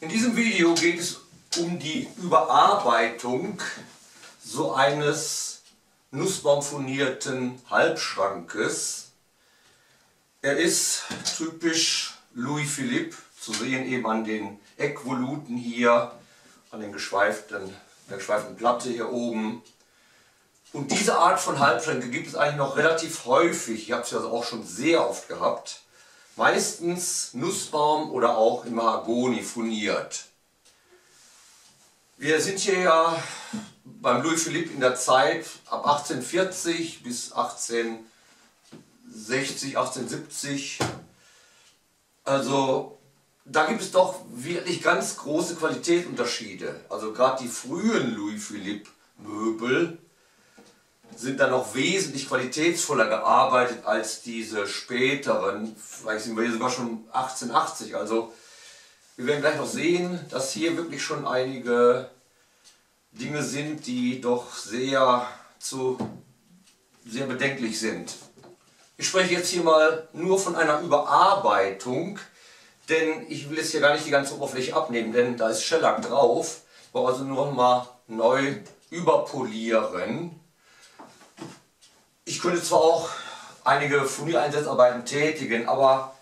In diesem Video geht es um die Überarbeitung so eines nussbaumfurnierten Halbschrankes. Er ist typisch Louis Philippe, zu sehen eben an den Eckvoluten hier, an den geschweiften, der geschweiften Platte hier oben. Und diese Art von Halbschränke gibt es eigentlich noch relativ häufig. Ich habe es ja auch schon sehr oft gehabt meistens Nussbaum oder auch im Mahagoni furniert. Wir sind hier ja beim Louis Philippe in der Zeit ab 1840 bis 1860, 1870. Also da gibt es doch wirklich ganz große Qualitätsunterschiede. Also gerade die frühen Louis Philippe Möbel sind dann noch wesentlich qualitätsvoller gearbeitet als diese späteren, vielleicht sind wir hier sogar schon 1880. Also wir werden gleich noch sehen, dass hier wirklich schon einige Dinge sind, die doch sehr, zu, sehr bedenklich sind. Ich spreche jetzt hier mal nur von einer Überarbeitung, denn ich will jetzt hier gar nicht die ganze Oberfläche abnehmen, denn da ist Shellac drauf. Ich brauche also nur noch mal neu überpolieren. Ich könnte zwar auch einige Furniereinsatzarbeiten tätigen, aber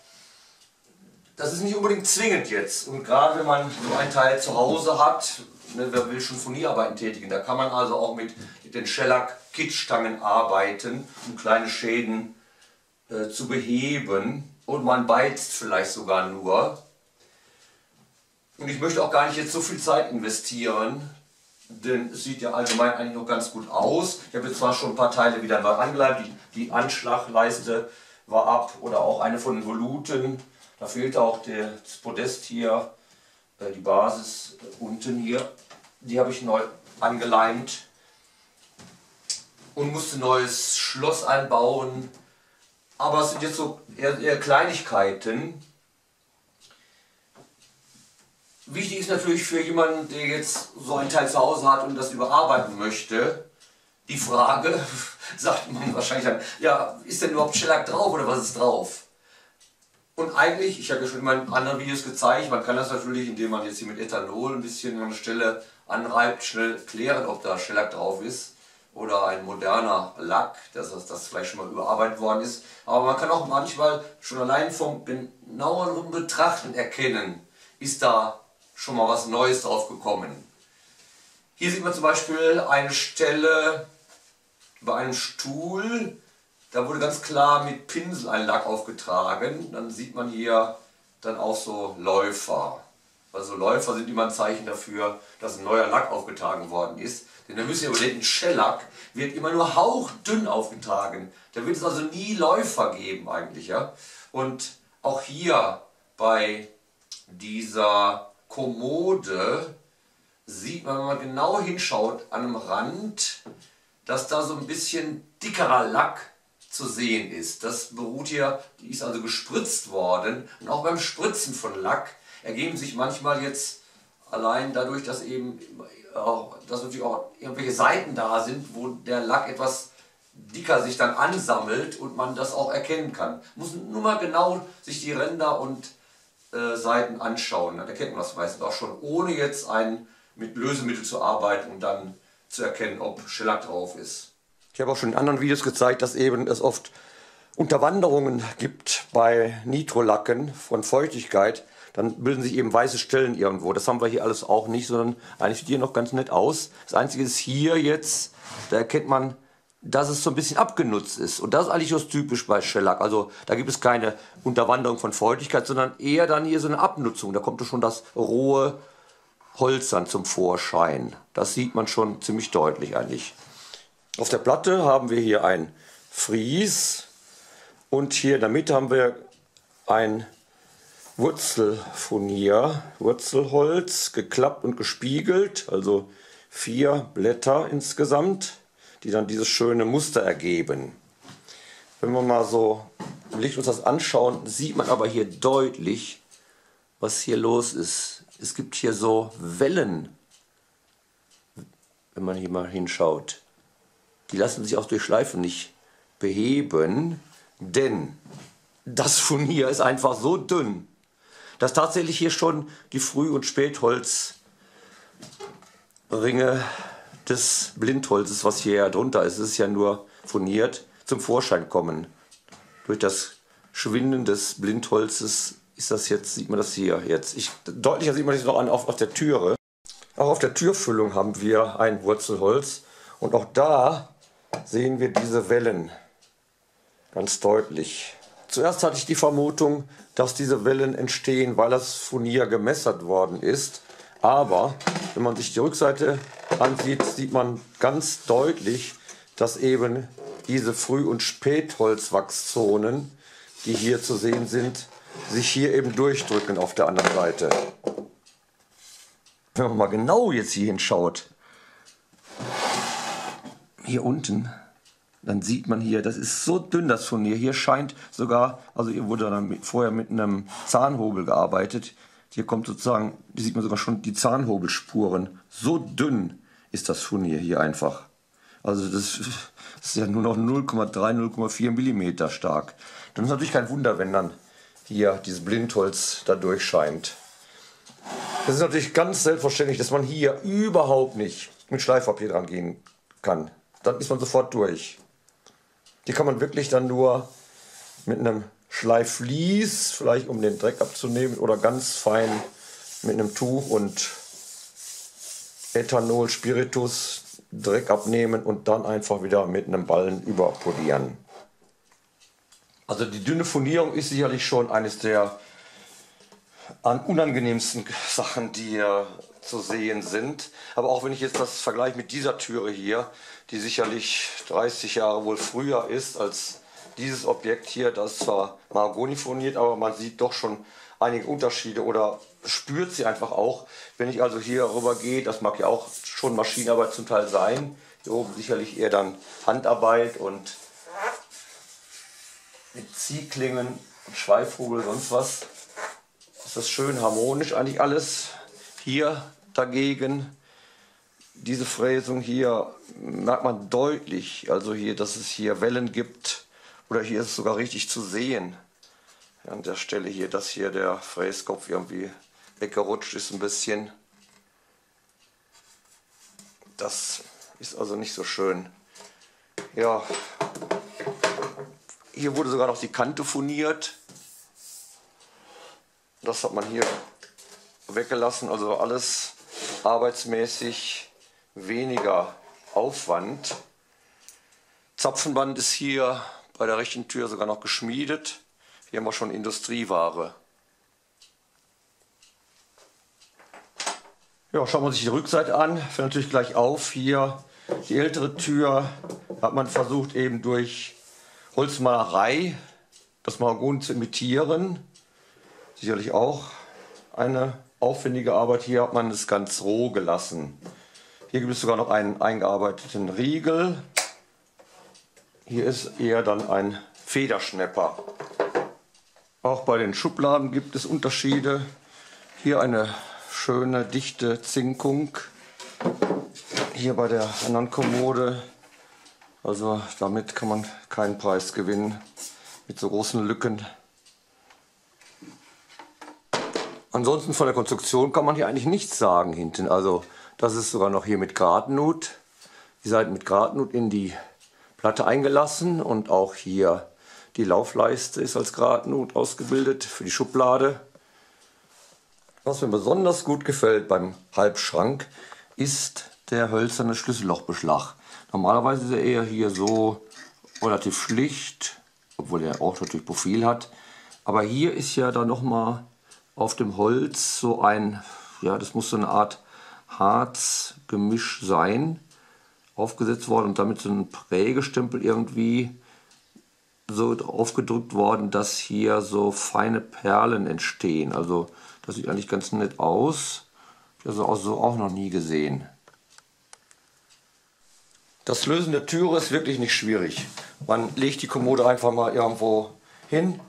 das ist nicht unbedingt zwingend jetzt. Und gerade wenn man so einen Teil zu Hause hat, ne, wer will schon Furnierarbeiten tätigen, da kann man also auch mit, mit den Shellac-Kittstangen arbeiten, um kleine Schäden äh, zu beheben. Und man beizt vielleicht sogar nur. Und ich möchte auch gar nicht jetzt so viel Zeit investieren, denn es sieht ja allgemein eigentlich noch ganz gut aus. Ich habe jetzt zwar schon ein paar Teile wieder neu angeleimt, die, die Anschlagleiste war ab oder auch eine von den Voluten. Da fehlt auch das Podest hier, äh, die Basis unten hier. Die habe ich neu angeleimt und musste ein neues Schloss einbauen. Aber es sind jetzt so eher, eher Kleinigkeiten. Wichtig ist natürlich für jemanden, der jetzt so ein Teil zu Hause hat und das überarbeiten möchte, die Frage, sagt man wahrscheinlich dann, ja, ist denn überhaupt Shellac drauf oder was ist drauf? Und eigentlich, ich habe ja schon in meinen anderen Videos gezeigt, man kann das natürlich, indem man jetzt hier mit Ethanol ein bisschen an der Stelle anreibt, schnell klären, ob da Shellac drauf ist oder ein moderner Lack, dass das, das vielleicht schon mal überarbeitet worden ist. Aber man kann auch manchmal schon allein vom genaueren Betrachten erkennen, ist da schon mal was Neues drauf gekommen. Hier sieht man zum Beispiel eine Stelle bei einem Stuhl, da wurde ganz klar mit Pinsel ein Lack aufgetragen. Dann sieht man hier dann auch so Läufer. Also Läufer sind immer ein Zeichen dafür, dass ein neuer Lack aufgetragen worden ist. Denn da müssen wir überlegen, Shellac wird immer nur hauchdünn aufgetragen. Da wird es also nie Läufer geben eigentlich. Ja? Und auch hier bei dieser Kommode sieht man, wenn man genau hinschaut, an einem Rand, dass da so ein bisschen dickerer Lack zu sehen ist. Das beruht hier, die ist also gespritzt worden. Und auch beim Spritzen von Lack ergeben sich manchmal jetzt allein dadurch, dass eben auch, dass natürlich auch irgendwelche Seiten da sind, wo der Lack etwas dicker sich dann ansammelt und man das auch erkennen kann. Muss nur mal genau sich die Ränder und äh, Seiten anschauen. Dann erkennt man das meistens auch schon, ohne jetzt ein, mit Lösemittel zu arbeiten und dann zu erkennen, ob Shellac drauf ist. Ich habe auch schon in anderen Videos gezeigt, dass eben es oft Unterwanderungen gibt bei Nitrolacken von Feuchtigkeit. Dann bilden sich eben weiße Stellen irgendwo. Das haben wir hier alles auch nicht, sondern eigentlich sieht hier noch ganz nett aus. Das Einzige ist hier jetzt, da erkennt man dass es so ein bisschen abgenutzt ist. Und das ist eigentlich was typisch bei Shellac. Also da gibt es keine Unterwanderung von Feuchtigkeit, sondern eher dann hier so eine Abnutzung. Da kommt schon das rohe Holz dann zum Vorschein. Das sieht man schon ziemlich deutlich eigentlich. Auf der Platte haben wir hier ein Fries und hier in der Mitte haben wir ein Wurzelfurnier, Wurzelholz, geklappt und gespiegelt, also vier Blätter insgesamt die dann dieses schöne Muster ergeben. Wenn wir mal so Licht uns das anschauen, sieht man aber hier deutlich, was hier los ist. Es gibt hier so Wellen, wenn man hier mal hinschaut. Die lassen sich auch durch Schleifen nicht beheben, denn das Furnier ist einfach so dünn, Das ist tatsächlich hier schon die Früh- und Spätholzringe des Blindholzes, was hier drunter ist. Ist ja nur furniert, zum Vorschein kommen. Durch das Schwinden des Blindholzes ist das jetzt, sieht man das hier jetzt. Ich, deutlicher sieht man das noch an auf, auf der Türe. Auch auf der Türfüllung haben wir ein Wurzelholz. Und auch da sehen wir diese Wellen ganz deutlich. Zuerst hatte ich die Vermutung, dass diese Wellen entstehen, weil das Furnier gemessert worden ist. Aber wenn man sich die Rückseite ansieht, sieht man ganz deutlich, dass eben diese Früh- und Spätholzwachszonen, die hier zu sehen sind, sich hier eben durchdrücken auf der anderen Seite. Wenn man mal genau jetzt hier hinschaut, hier unten, dann sieht man hier, das ist so dünn, das Furnier. Hier scheint sogar, also hier wurde dann vorher mit einem Zahnhobel gearbeitet. Hier kommt sozusagen, hier sieht man sogar schon die Zahnhobelspuren. So dünn ist das Furnier hier einfach. Also das ist ja nur noch 0,3, 0,4 Millimeter stark. Dann ist natürlich kein Wunder, wenn dann hier dieses Blindholz da durchscheint. Das ist natürlich ganz selbstverständlich, dass man hier überhaupt nicht mit Schleifpapier dran gehen kann. Dann ist man sofort durch. Die kann man wirklich dann nur mit einem Schleifvlies, vielleicht um den Dreck abzunehmen, oder ganz fein mit einem Tuch und Ethanol, Spiritus Dreck abnehmen und dann einfach wieder mit einem Ballen überpolieren. Also die dünne Furnierung ist sicherlich schon eines der unangenehmsten Sachen, die hier zu sehen sind. Aber auch wenn ich jetzt das vergleiche mit dieser Türe hier, die sicherlich 30 Jahre wohl früher ist als dieses Objekt hier, das ist zwar Mahagoni furniert, aber man sieht doch schon einige Unterschiede oder spürt sie einfach auch. Wenn ich also hier rüber gehe, das mag ja auch schon Maschinenarbeit zum Teil sein, hier oben sicherlich eher dann Handarbeit und mit Ziehklingen und Schweifhobel, sonst was. Ist das schön harmonisch eigentlich alles. Hier dagegen, diese Fräsung hier merkt man deutlich, also hier, dass es hier Wellen gibt oder hier ist es sogar richtig zu sehen. An der Stelle hier, dass hier der Fräskopf irgendwie weggerutscht ist ein bisschen. Das ist also nicht so schön. Ja, hier wurde sogar noch die Kante furniert. Das hat man hier weggelassen, also alles arbeitsmäßig weniger Aufwand. Zapfenband ist hier bei der rechten Tür sogar noch geschmiedet. Hier haben wir schon Industrieware. Ja, schauen wir sich die Rückseite an. Fällt natürlich gleich auf. Hier die ältere Tür hat man versucht eben durch Holzmalerei das Mahagoni zu imitieren. Sicherlich auch eine aufwendige Arbeit. Hier hat man es ganz roh gelassen. Hier gibt es sogar noch einen eingearbeiteten Riegel. Hier ist eher dann ein Federschnepper. Auch bei den Schubladen gibt es Unterschiede. Hier eine schöne dichte Zinkung. Hier bei der anderen Kommode. Also damit kann man keinen Preis gewinnen mit so großen Lücken. Ansonsten von der Konstruktion kann man hier eigentlich nichts sagen hinten. Also das ist sogar noch hier mit Gradnut. Die Seiten mit Gradnut in die Platte eingelassen und auch hier die Laufleiste ist als Gradnut ausgebildet für die Schublade. Was mir besonders gut gefällt beim Halbschrank ist der hölzerne Schlüssellochbeschlag. Normalerweise ist er eher hier so relativ schlicht, obwohl er auch natürlich Profil hat. Aber hier ist ja dann nochmal auf dem Holz so ein, ja das muss so eine Art Harzgemisch sein, aufgesetzt worden und damit so ein Prägestempel irgendwie so aufgedrückt worden, dass hier so feine Perlen entstehen. Also das sieht eigentlich ganz nett aus. Habe das so auch noch nie gesehen. Das Lösen der Türe ist wirklich nicht schwierig. Man legt die Kommode einfach mal irgendwo hin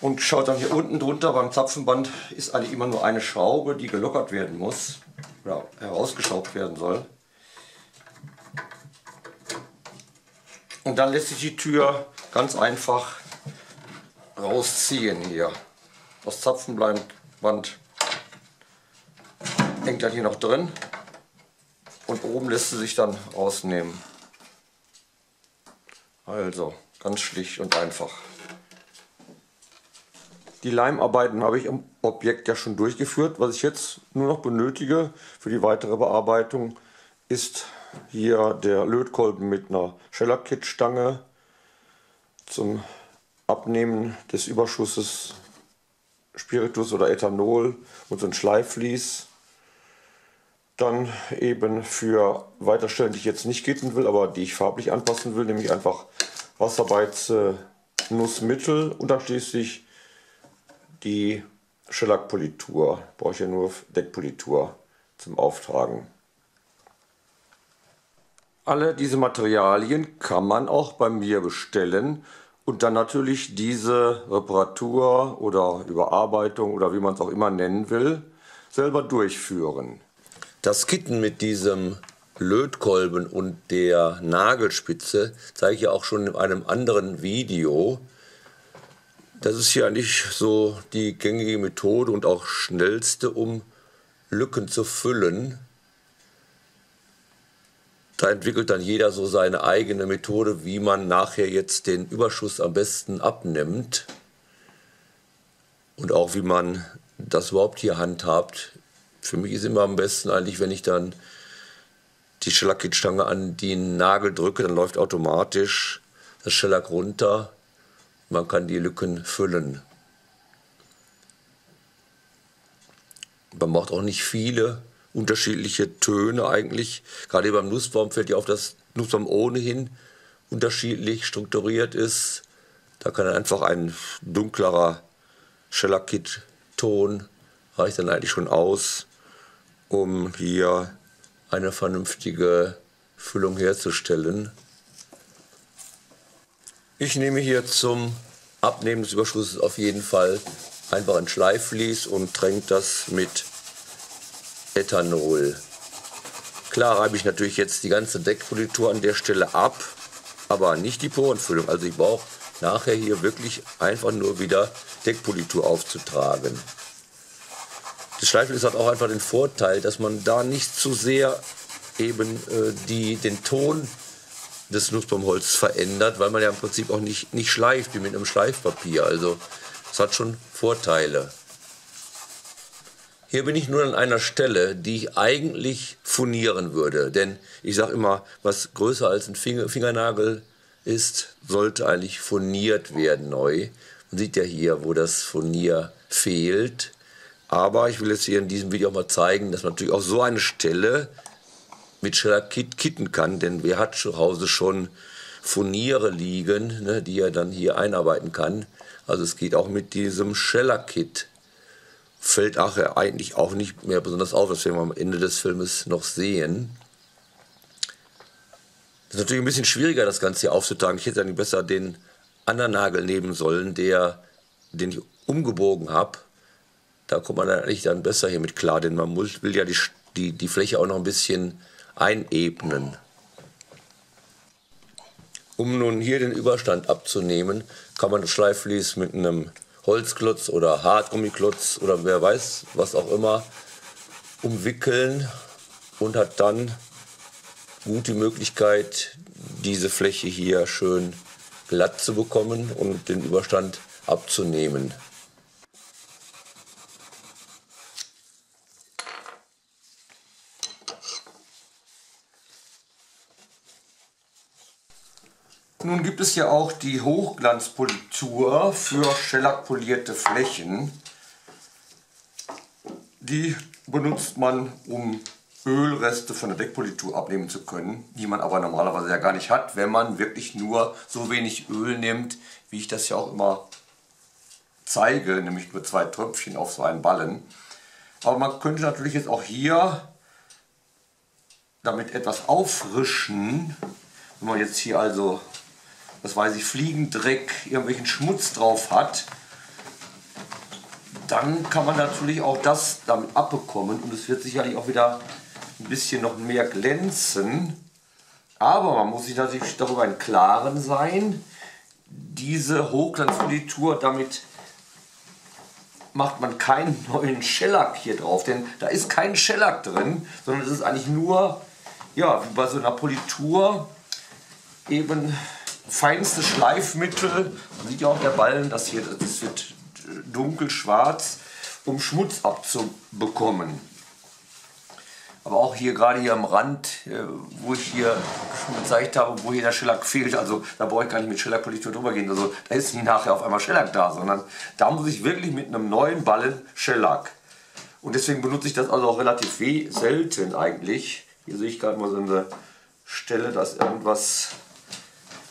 und schaut dann hier unten drunter. Beim Zapfenband ist eigentlich immer nur eine Schraube, die gelockert werden muss oder herausgeschraubt werden soll. Und dann lässt sich die Tür ganz einfach rausziehen hier. Das Zapfenband hängt dann hier noch drin und oben lässt sie sich dann rausnehmen. Also, ganz schlicht und einfach. Die Leimarbeiten habe ich am Objekt ja schon durchgeführt. Was ich jetzt nur noch benötige für die weitere Bearbeitung ist hier der Lötkolben mit einer Shellac-Kit-Stange zum Abnehmen des Überschusses Spiritus oder Ethanol und so ein Schleifvlies. Dann eben für Weiterstellen, die ich jetzt nicht gitten will, aber die ich farblich anpassen will, nämlich einfach Wasserbeize, Nussmittel und dann schließlich die Schellackpolitur. Brauche ich ja nur Deckpolitur zum Auftragen. Alle diese Materialien kann man auch bei mir bestellen und dann natürlich diese Reparatur oder Überarbeitung oder wie man es auch immer nennen will, selber durchführen. Das Kitten mit diesem Lötkolben und der Nagelspitze zeige ich ja auch schon in einem anderen Video. Das ist hier eigentlich so die gängige Methode und auch schnellste, um Lücken zu füllen. Da entwickelt dann jeder so seine eigene Methode, wie man nachher jetzt den Überschuss am besten abnimmt. Und auch wie man das überhaupt hier handhabt. Für mich ist immer am besten eigentlich, wenn ich dann die Schellackstange an den Nagel drücke, dann läuft automatisch das Schellack runter. Man kann die Lücken füllen. Man braucht auch nicht viele unterschiedliche Töne eigentlich. Gerade beim Nussbaum fällt ja auf, dass Nussbaum ohnehin unterschiedlich strukturiert ist. Da kann dann einfach ein dunklerer Shellac-Ton reicht dann eigentlich schon aus um hier eine vernünftige Füllung herzustellen. Ich nehme hier zum Abnehmen des Überschusses auf jeden Fall einfach ein Schleifvlies und tränke das mit Ethanol. Klar reibe ich natürlich jetzt die ganze Deckpolitur an der Stelle ab, aber nicht die Porenfüllung. Also ich brauche nachher hier wirklich einfach nur wieder Deckpolitur aufzutragen. Das Schleifel hat auch einfach den Vorteil, dass man da nicht zu sehr eben äh, die, den Ton des Nussbaumholz verändert, weil man ja im Prinzip auch nicht, nicht schleift wie mit einem Schleifpapier. Also es hat schon Vorteile. Hier bin ich nur an einer Stelle, die ich eigentlich furnieren würde. Denn ich sage immer, was größer als ein Finger, Fingernagel ist, sollte eigentlich furniert werden neu. Man sieht ja hier, wo das Furnier fehlt. Aber ich will jetzt hier in diesem Video auch mal zeigen, dass man natürlich auch so eine Stelle mit Shellac kitten kann, denn wer hat zu Hause schon Furniere liegen, ne, die er dann hier einarbeiten kann. Also es geht auch mit diesem Shellac-Kit. Fällt nachher eigentlich auch nicht mehr besonders auf, das werden wir am Ende des Filmes noch sehen. Das ist natürlich ein bisschen schwieriger, das Ganze hier aufzutragen. Ich hätte dann besser den anderen Nagel nehmen sollen, der, den ich umgebogen habe da kommt man eigentlich dann besser hier mit klar, denn man muss, will ja die, die, die Fläche auch noch ein bisschen einebnen. Um nun hier den Überstand abzunehmen, kann man das Schleifvlies mit einem Holzklotz oder Hartgummiklotz oder wer weiß, was auch immer, umwickeln und hat dann gut die Möglichkeit, diese Fläche hier schön glatt zu bekommen und den Überstand abzunehmen. Nun gibt es ja auch die Hochglanzpolitur für schellackpolierte Flächen. Die benutzt man, um Ölreste von der Deckpolitur abnehmen zu können, die man aber normalerweise ja gar nicht hat, wenn man wirklich nur so wenig Öl nimmt, wie ich das ja auch immer zeige, nämlich nur zwei Tröpfchen auf so einen Ballen. Aber man könnte natürlich jetzt auch hier damit etwas auffrischen, wenn man jetzt hier also was weiß ich, Fliegendreck, irgendwelchen Schmutz drauf hat, dann kann man natürlich auch das damit abbekommen und es wird sicherlich auch wieder ein bisschen noch mehr glänzen. Aber man muss sich natürlich darüber im Klaren sein, diese Hochglanzpolitur damit macht man keinen neuen Shellac hier drauf, denn da ist kein Shellac drin, sondern es ist eigentlich nur, ja, wie bei so einer Politur, eben feinste Schleifmittel. Man sieht ja auch der Ballen, das hier, das wird dunkelschwarz, um Schmutz abzubekommen. Aber auch hier gerade hier am Rand, äh, wo ich hier schon gezeigt habe, wo hier der Shellac fehlt, also da brauche ich gar nicht mit Shellac-Politur drüber gehen, also da ist nicht nachher auf einmal Shellac da, sondern da muss ich wirklich mit einem neuen Ballen Shellac. Und deswegen benutze ich das also auch relativ selten eigentlich. Hier sehe ich gerade mal so eine Stelle, da ist irgendwas,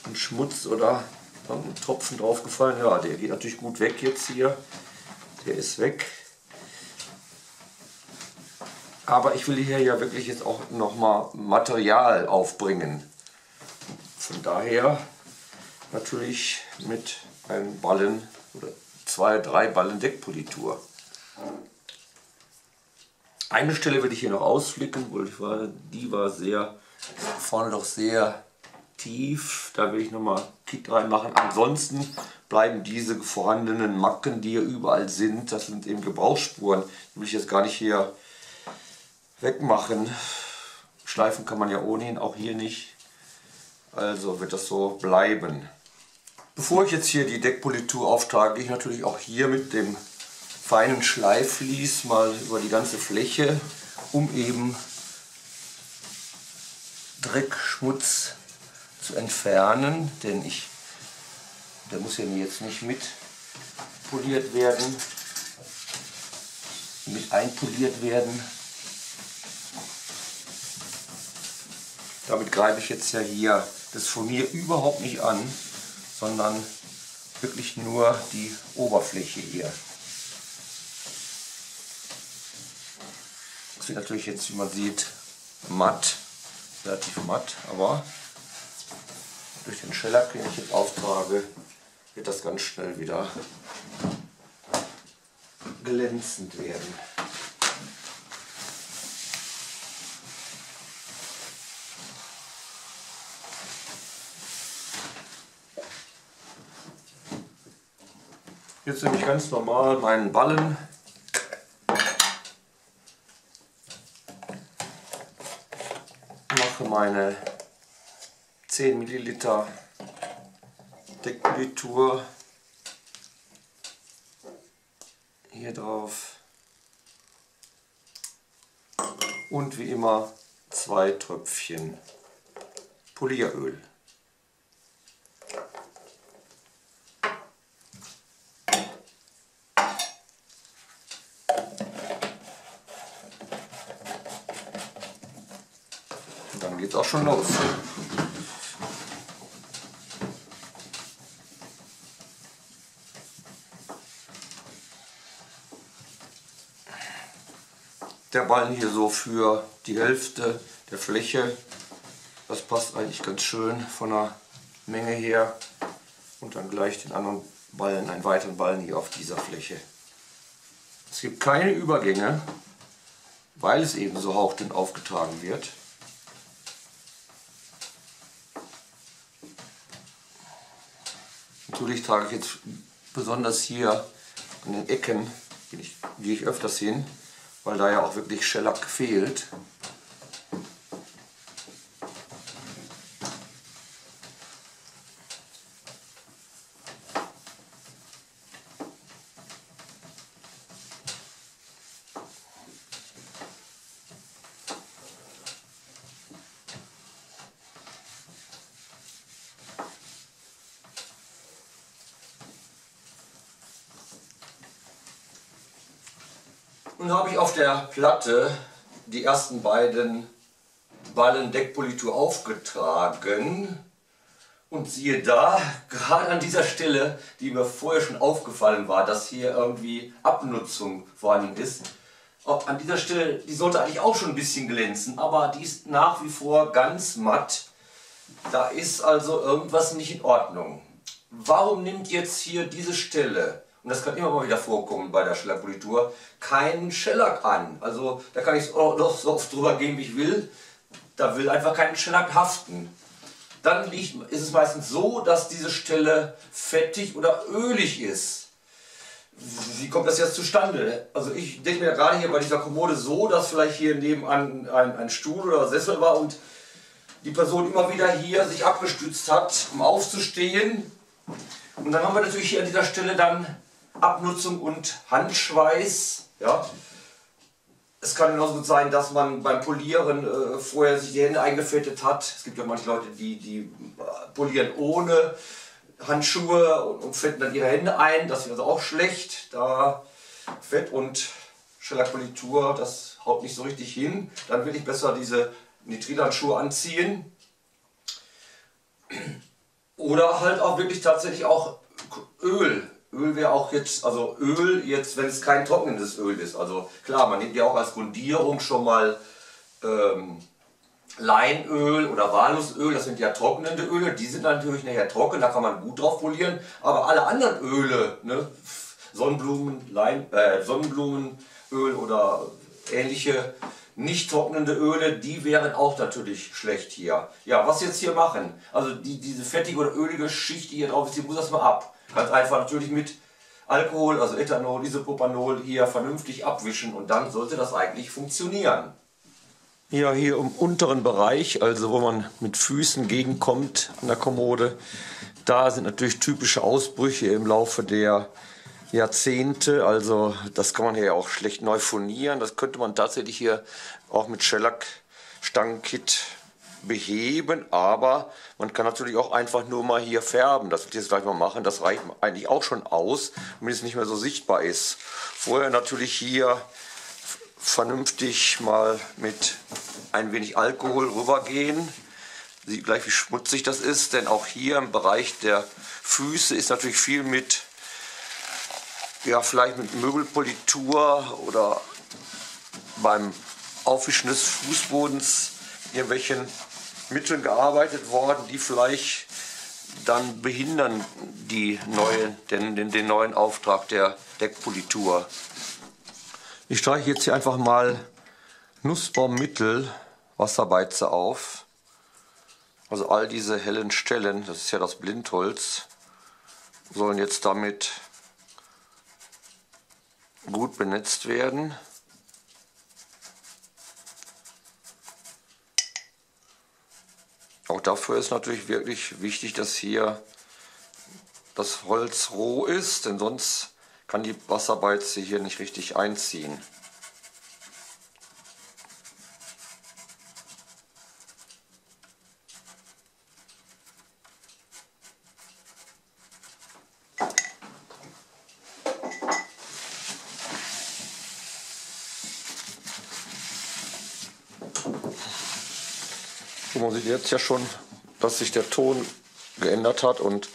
ein Schmutz oder ein Tropfen draufgefallen. Ja, der geht natürlich gut weg jetzt hier. Der ist weg. Aber ich will hier ja wirklich jetzt auch nochmal Material aufbringen. Von daher natürlich mit einem Ballen oder zwei, drei Ballen Deckpolitur. Eine Stelle werde ich hier noch ausflicken, weil die war sehr vorne doch sehr tief. Da will ich nochmal Kit reinmachen. Ansonsten bleiben diese vorhandenen Macken, die hier überall sind, das sind eben Gebrauchsspuren. Die will ich jetzt gar nicht hier wegmachen. Schleifen kann man ja ohnehin auch hier nicht. Also wird das so bleiben. Bevor ich jetzt hier die Deckpolitur auftrage, gehe ich natürlich auch hier mit dem feinen Schleifvlies mal über die ganze Fläche, um eben Dreck, Schmutz zu entfernen, denn ich, der muss ja jetzt nicht mit poliert werden, mit einpoliert werden. Damit greife ich jetzt ja hier das Furnier überhaupt nicht an, sondern wirklich nur die Oberfläche hier. Das wird natürlich jetzt, wie man sieht, matt, relativ matt, aber durch den Schellack, den ich jetzt auftrage, wird das ganz schnell wieder glänzend werden. Jetzt nehme ich ganz normal meinen Ballen. Mache meine 10 Milliliter Deckpolitur hier drauf und wie immer zwei Tröpfchen Polieröl. dann geht's auch schon los. Ballen hier so für die Hälfte der Fläche. Das passt eigentlich ganz schön von der Menge her. Und dann gleich den anderen Ballen, einen weiteren Ballen hier auf dieser Fläche. Es gibt keine Übergänge, weil es eben so hauchdünn aufgetragen wird. Natürlich trage ich jetzt besonders hier an den Ecken, gehe ich, gehe ich öfters hin, weil da ja auch wirklich Schellack fehlt. Nun habe ich auf Platte die ersten beiden Ballen Deckpolitur aufgetragen und siehe da, gerade an dieser Stelle, die mir vorher schon aufgefallen war, dass hier irgendwie Abnutzung vorhanden ist, auch an dieser Stelle, die sollte eigentlich auch schon ein bisschen glänzen, aber die ist nach wie vor ganz matt. Da ist also irgendwas nicht in Ordnung. Warum nimmt jetzt hier diese Stelle und das kann immer mal wieder vorkommen bei der Schellackpolitur, keinen Schellack an. Also da kann ich doch so oft drüber gehen, wie ich will. Da will einfach kein Schellack haften. Dann liegt, ist es meistens so, dass diese Stelle fettig oder ölig ist. wie kommt das jetzt zustande? Also ich denke mir gerade hier bei dieser Kommode so, dass vielleicht hier nebenan ein, ein Stuhl oder Sessel war und die Person immer wieder hier sich abgestützt hat, um aufzustehen. Und dann haben wir natürlich hier an dieser Stelle dann Abnutzung und Handschweiß. Ja. Es kann genauso gut sein, dass man beim Polieren äh, vorher sich die Hände eingefettet hat. Es gibt ja manche Leute, die, die polieren ohne Handschuhe und, und fetten dann ihre Hände ein. Das ist also auch schlecht. Da Fett und Schellapolitur, das haut nicht so richtig hin. Dann will ich besser diese Nitrilhandschuhe anziehen. Oder halt auch wirklich tatsächlich auch Öl. Öl wäre auch jetzt, also Öl jetzt, wenn es kein trocknendes Öl ist. Also klar, man nimmt ja auch als Grundierung schon mal ähm, Leinöl oder Walnussöl, das sind ja trocknende Öle, die sind natürlich nachher trocken, da kann man gut drauf polieren. Aber alle anderen Öle, ne, Sonnenblumen, Lein, äh, Sonnenblumenöl oder ähnliche nicht trocknende Öle, die wären auch natürlich schlecht hier. Ja, was jetzt hier machen? Also die, diese fettige oder ölige Schicht, die hier drauf ist, die muss erstmal ab. Ganz einfach natürlich mit Alkohol, also Ethanol, Isopropanol hier vernünftig abwischen und dann sollte das eigentlich funktionieren. Ja, hier im unteren Bereich, also wo man mit Füßen gegenkommt an der Kommode, da sind natürlich typische Ausbrüche im Laufe der Jahrzehnte. Also das kann man hier auch schlecht neu furnieren. Das könnte man tatsächlich hier auch mit Shellac-Stangenkit beheben, aber man kann natürlich auch einfach nur mal hier färben. Das wird jetzt gleich mal machen. Das reicht eigentlich auch schon aus, damit es nicht mehr so sichtbar ist. Vorher natürlich hier vernünftig mal mit ein wenig Alkohol rübergehen. Sieht gleich, wie schmutzig das ist, denn auch hier im Bereich der Füße ist natürlich viel mit ja, vielleicht mit Möbelpolitur oder beim Aufwischen des Fußbodens irgendwelchen Mitteln gearbeitet worden, die vielleicht dann behindern die neue, den, den, den neuen Auftrag der Deckpolitur. Ich streiche jetzt hier einfach mal Nussbaummittel Wasserbeize auf. Also all diese hellen Stellen, das ist ja das Blindholz, sollen jetzt damit gut benetzt werden. Auch dafür ist natürlich wirklich wichtig, dass hier das Holz roh ist, denn sonst kann die Wasserbeize hier nicht richtig einziehen. Jetzt ja schon, dass sich der Ton geändert hat und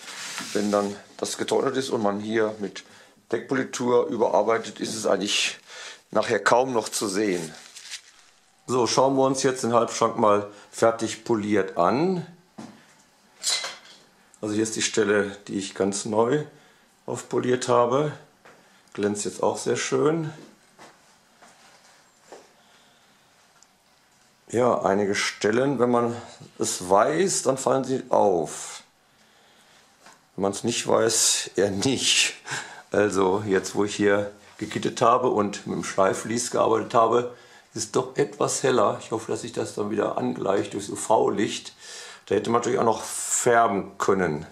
wenn dann das getrocknet ist und man hier mit Deckpolitur überarbeitet, ist es eigentlich nachher kaum noch zu sehen. So, schauen wir uns jetzt den Halbschrank mal fertig poliert an. Also hier ist die Stelle, die ich ganz neu aufpoliert habe. Glänzt jetzt auch sehr schön. Ja, einige Stellen, wenn man es weiß, dann fallen sie auf. Wenn man es nicht weiß, eher nicht. Also jetzt, wo ich hier gekittet habe und mit dem Schleifvlies gearbeitet habe, ist doch etwas heller. Ich hoffe, dass sich das dann wieder angleicht durchs UV-Licht. Da hätte man natürlich auch noch färben können.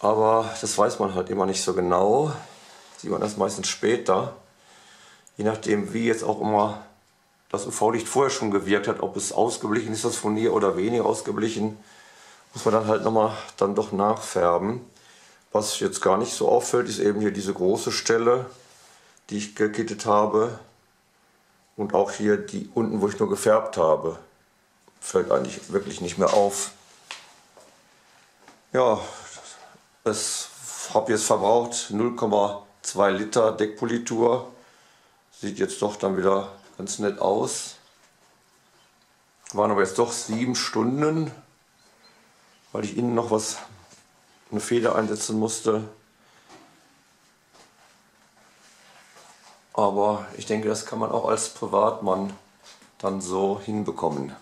Aber das weiß man halt immer nicht so genau. Sieht man das meistens später. Je nachdem, wie jetzt auch immer das UV-Licht vorher schon gewirkt hat, ob es ausgeblichen ist, das Furnier oder weniger ausgeblichen, muss man dann halt nochmal dann doch nachfärben. Was jetzt gar nicht so auffällt, ist eben hier diese große Stelle, die ich gekittet habe. Und auch hier die unten, wo ich nur gefärbt habe. Fällt eigentlich wirklich nicht mehr auf. Ja, es habe jetzt verbraucht 0,2 Liter Deckpolitur. Sieht jetzt doch dann wieder ganz nett aus. Waren aber jetzt doch sieben Stunden, weil ich innen noch was, eine Feder einsetzen musste. Aber ich denke, das kann man auch als Privatmann dann so hinbekommen.